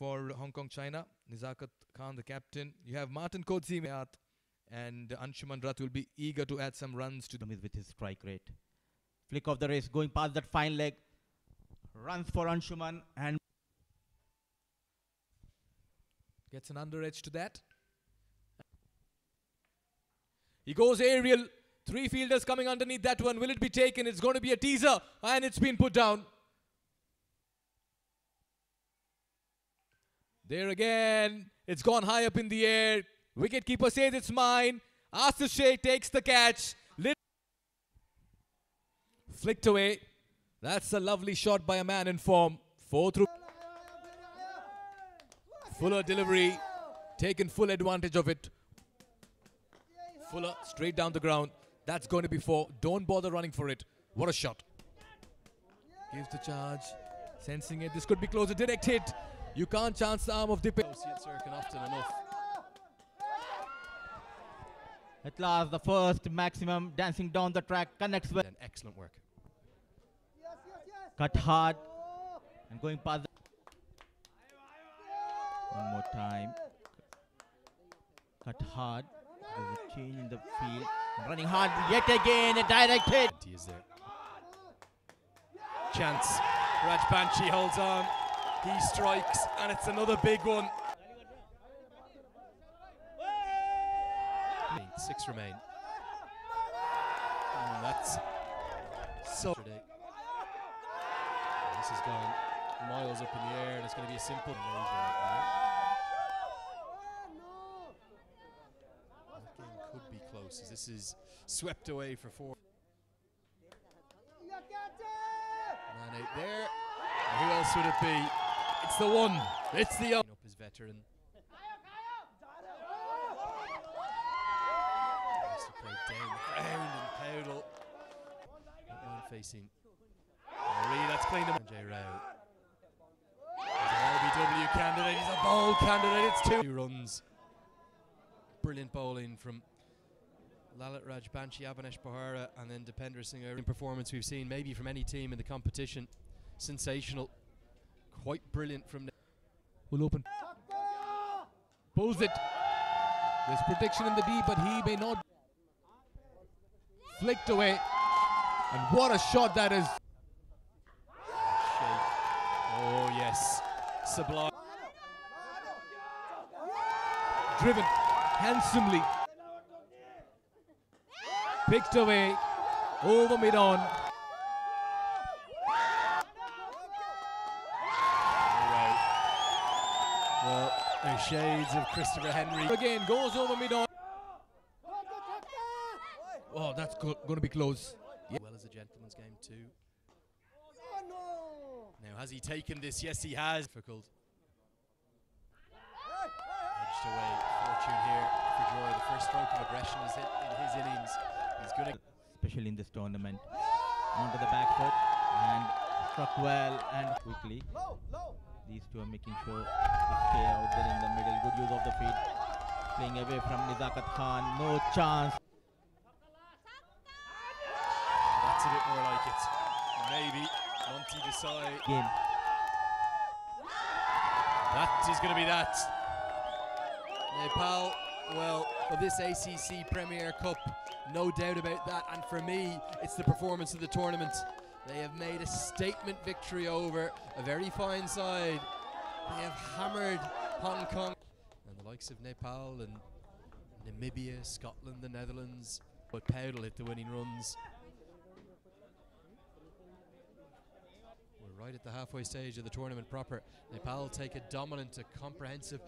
for Hong Kong China. Nizakat Khan, the captain. You have Martin Kodzimiat and Anshuman Rath will be eager to add some runs to the. is with his strike rate. Flick of the wrist, going past that fine leg. Runs for Anshuman and Gets an under edge to that. He goes aerial. Three fielders coming underneath that one. Will it be taken? It's going to be a teaser. And it's been put down. There again. It's gone high up in the air. Wicketkeeper says it's mine. Asif Sheikh takes the catch. Flicked away. That's a lovely shot by a man in form. Four through. Fuller delivery. Taken full advantage of it. Fuller straight down the ground. That's going to be four. Don't bother running for it. What a shot. Gives the charge. Sensing it. This could be closer. Direct hit. You can't chance the arm of the pitch. Often enough. at last the first maximum dancing down the track connects with And excellent work. cut hard and going past. the- One more time. Cut hard. There's a change in the field. Running hard yet again. A direct hit. He is there. Chance. Rajbanshi holds on. He strikes, and it's another big one. Six remain. And that's so. This has gone miles up in the air, and it's going to be a simple measure right now. That game could be close, as this is swept away for four. There. And Who else would it be? It's the one. It's the up his veteran. Has to play down the ground and Paudel. Facing. Marie, that's cleaned him. Jay Rao. He's an LBW candidate. He's a bowl candidate. It's two runs. Brilliant bowling from Lalit Rajbanshi, Avinash Bohara, and then Dipendra Singh. In performance we've seen maybe from any team in the competition. Sensational. Quite brilliant from. We'll open. Pulls it. There's protection in the D, but he may not. Flicked away. And what a shot that is. Oh yes, sublime. driven handsomely. Picked away over mid on. Well, there's shades of Christopher Henry. Again, goes over mid on. Oh, that's go- going to be close. Well as a gentleman's game too. Now has he taken this? Yes, he has. Difficult. Edged away. Fortune here for Joy. The first stroke of aggression is in, in his innings. He's to. especially in this tournament. Onto the back foot and struck well and quickly. These two are making sure to stay out there in the middle. Good use of the feet. Playing away from Nizakat Khan. No chance. That's a bit more like it. Maybe Monty Desai. Game. That is going to be that. Nepal, well, for this ACC Premier Cup, no doubt about that. And for me, it's the performance of the tournament. They have made a statement victory over a very fine side. They have hammered Hong Kong and the likes of Nepal and Namibia, Scotland, the Netherlands. But Paudel hit the winning runs. We're right at the halfway stage of the tournament proper. Nepal take a dominant, a comprehensive.